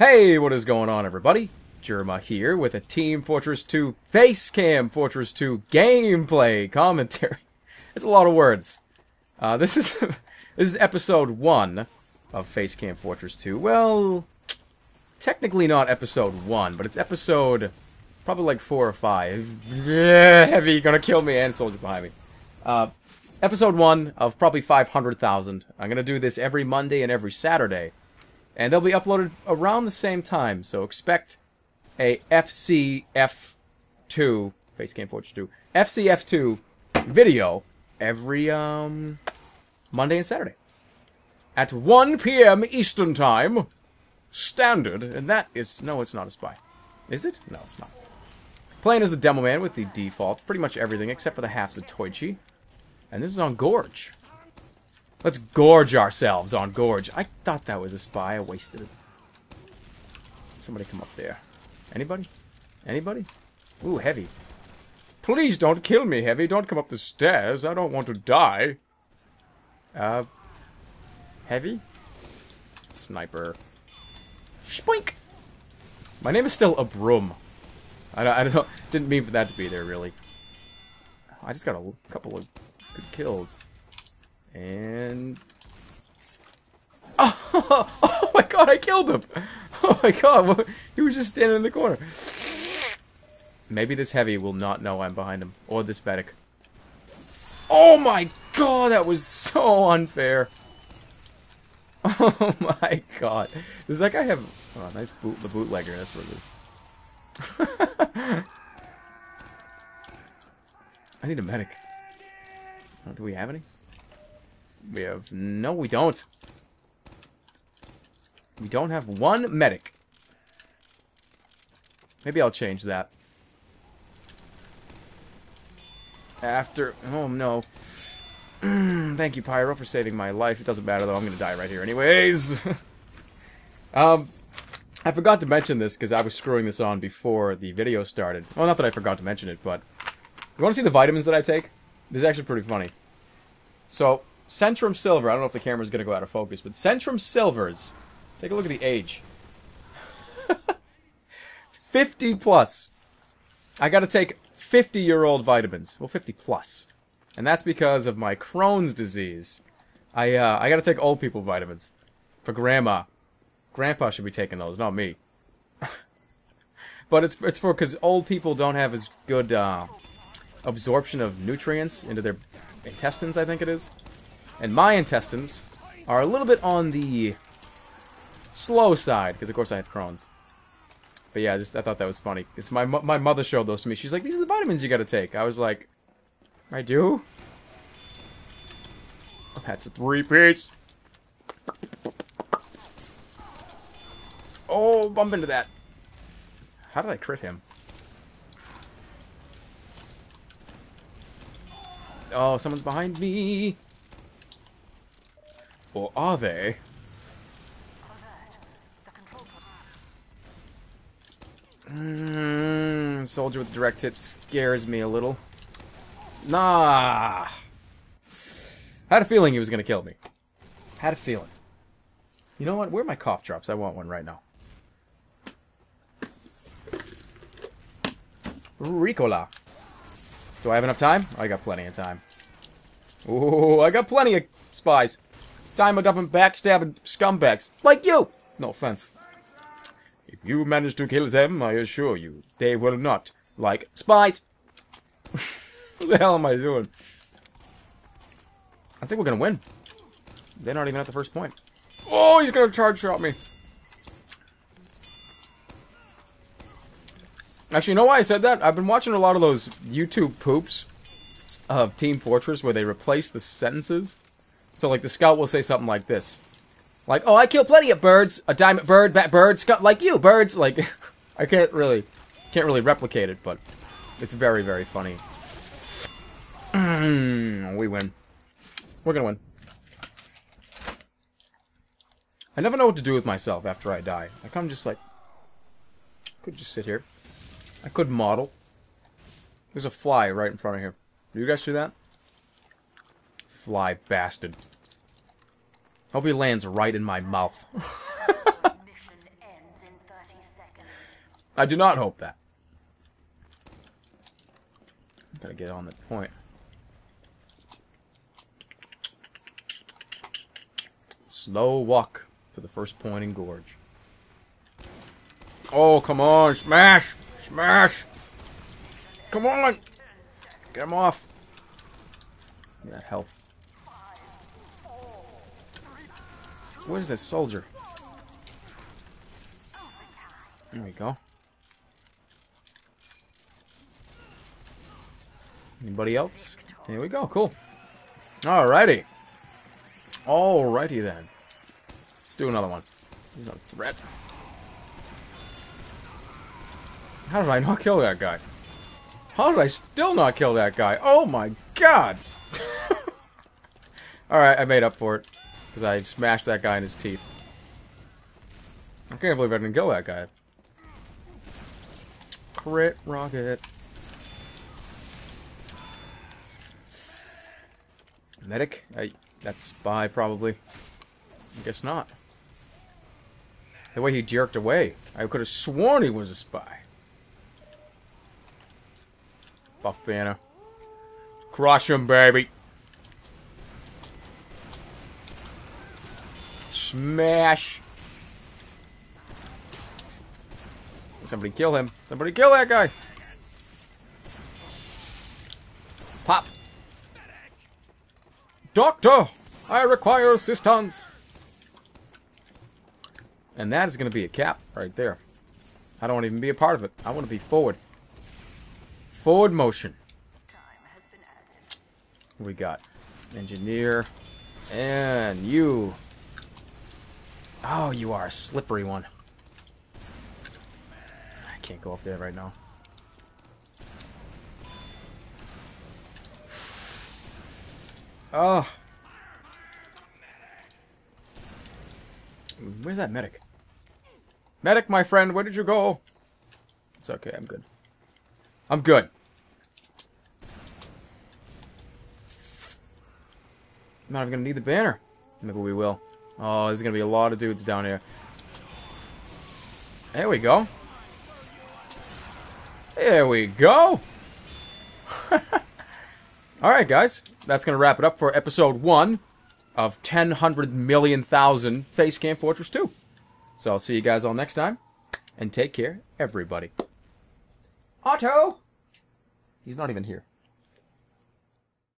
Hey, what is going on, everybody? Jerma here with a Team Fortress 2 Facecam Fortress 2 gameplay commentary. It's a lot of words. Uh, this is this is episode one of Facecam Fortress 2. Well, technically not episode one, but it's episode probably like four or five. Heavy, gonna kill me, and soldier behind me. Uh, episode one of probably 500,000. I'm gonna do this every Monday and every Saturday and they'll be uploaded around the same time. So expect a FCF2 Facecam Fortress 2 FCF2 video every um Monday and Saturday at 1 p.m. Eastern Time, standard, and that is no, it's not a spy, is it? No, it's not. Playing as the Demo Man with the default, pretty much everything except for the Half-Zatoichi, and this is on Gorge. Let's gorge ourselves on Gorge. I thought that was a spy. I wasted it. Somebody come up there. Anybody? Anybody? Ooh, Heavy. Please don't kill me, Heavy. Don't come up the stairs. I don't want to die. Uh, Heavy? Sniper. Spoink! My name is still a broom. I don't, I don't, didn't mean for that to be there, really. I just got a couple of good kills. And... Oh, oh my god, I killed him! Oh my god, he was just standing in the corner. Maybe this heavy will not know I'm behind him. Or this medic. Oh my god, that was so unfair. Oh my god. Does that guy have... Oh, nice boot, the bootlegger, that's what it is. I need a medic. Do we have any? We have... No, we don't. We don't have one medic. Maybe I'll change that. After... Oh, no. Thank you, Pyro, for saving my life. It doesn't matter, though. I'm going to die right here anyways. um, I forgot to mention this because I was screwing this on before the video started. Well, not that I forgot to mention it, but... You want to see the vitamins that I take? This is actually pretty funny. So, Centrum Silver. I don't know if the camera's going to go out of focus, but Centrum Silvers. Take a look at the age. 50 plus. I got to take 50 year old vitamins. Well, 50 plus. And that's because of my Crohn's disease. I uh, I got to take old people vitamins. For grandma. Grandpa should be taking those, not me. but it's it's for because old people don't have as good uh, absorption of nutrients into their intestines, I think it is. And my intestines are a little bit on the slow side, because of course I have Crohn's. But yeah, just I thought that was funny. Because my, my mother showed those to me. She's like, these are the vitamins you gotta take. I was like, I do? That's a three-piece. Oh, bump into that. How did I crit him? Oh, someone's behind me. Or are they? Mm, soldier with direct hit scares me a little. Nah. Had a feeling he was going to kill me. Had a feeling. You know what? Where are my cough drops? I want one right now. Ricola. Do I have enough time? I got plenty of time. Oh, I got plenty of spies. Diamond up and backstabbing scumbags. Like you! No offense. If you manage to kill them, I assure you, they will not like spies. what the hell am I doing? I think we're gonna win. They're not even at the first point. Oh, he's gonna charge shot me. Actually, you know why I said that? I've been watching a lot of those YouTube poops of Team Fortress where they replace the sentences. So, like, the scout will say something like this. Like, oh, I kill plenty of birds. A diamond bird, bat bird, scout, like you, birds. Like, I can't really, can't really replicate it, but it's very, very funny. we win. We're gonna win. I never know what to do with myself after I die. I come just like, could just sit here. I could model. There's a fly right in front of here. Do you guys see that? Fly bastard. Hope he lands right in my mouth. I do not hope that. Gotta get on the point. Slow walk to the first point in Gorge. Oh, come on, smash! Smash! Come on! Get him off. that health. Where's this soldier? There we go. Anybody else? Here we go, cool. Alrighty. Alrighty then. Let's do another one. He's a threat. How did I not kill that guy? How did I still not kill that guy? Oh my god! Alright, I made up for it. Because I smashed that guy in his teeth. I can't believe I didn't kill that guy. Crit rocket. Medic? I, that's spy, probably. I guess not. The way he jerked away. I could have sworn he was a spy. Buff banner. Crush him, baby. Smash. Somebody kill him. Somebody kill that guy. Pop. Doctor, I require assistance. And that is going to be a cap right there. I don't want to even be a part of it. I want to be forward. Forward motion. we got? Engineer. And you. Oh, you are a slippery one. I can't go up there right now. Oh. Where's that medic? Medic, my friend, where did you go? It's okay, I'm good. I'm good. I'm not even gonna need the banner. Maybe we will. Oh, there's gonna be a lot of dudes down here. There we go. There we go. Alright, guys. That's going to wrap it up for episode 1 of 10 hundred million thousand Facecam Fortress 2. So I'll see you guys all next time. And take care, everybody. Otto! He's not even here.